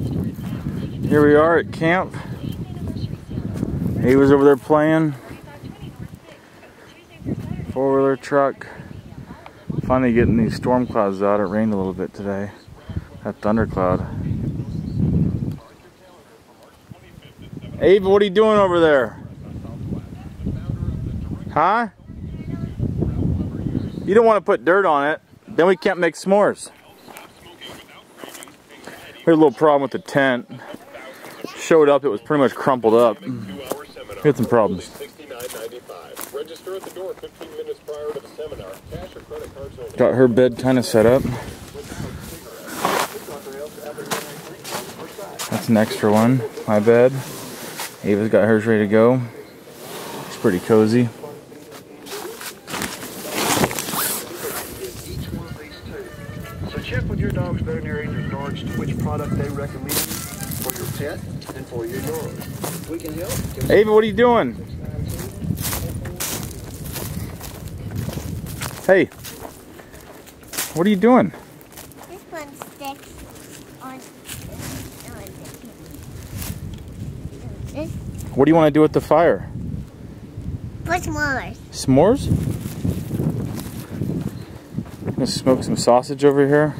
Here we are at camp. He was over there playing. Four-wheeler truck. Finally getting these storm clouds out. It rained a little bit today. That thundercloud. Ava, what are you doing over there? Huh? You don't want to put dirt on it. Then we can't make s'mores. Had a little problem with the tent. Showed up, it was pretty much crumpled up. We had some problems. Got her bed kind of set up. That's an extra one. My bed. Ava's got hers ready to go. It's pretty cozy. Check with your dog's veterinarian in regards to which product they recommend for your pet and for your dog. We can help. Ava, what are you doing? Hey, what are you doing? This one sticks on, on this. What do you want to do with the fire? Put s'mores. S'mores? Gonna smoke some sausage over here.